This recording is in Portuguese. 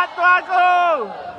Selamat berlaku!